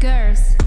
girls.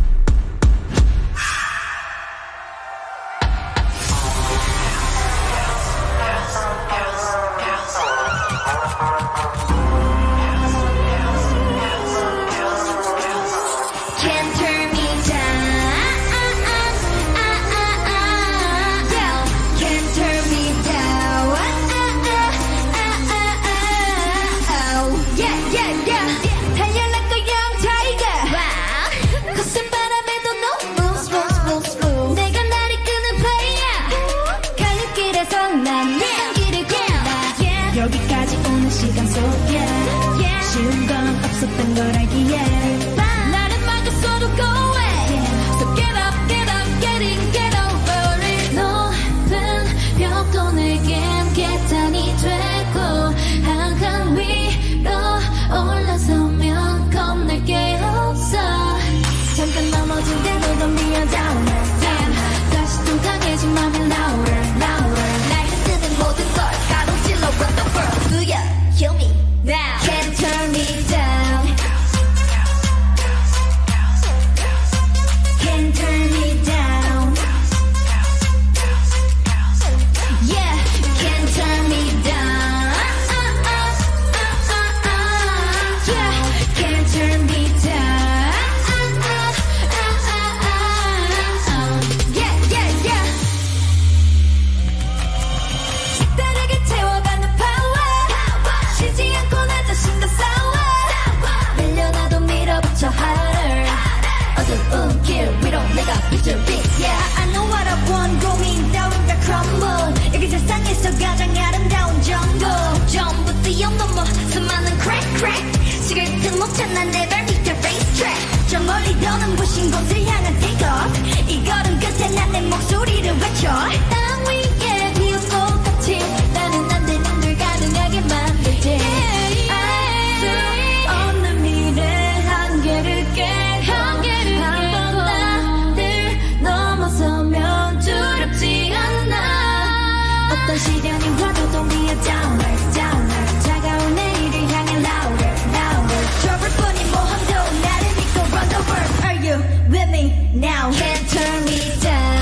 Now. to Now, can't turn me down.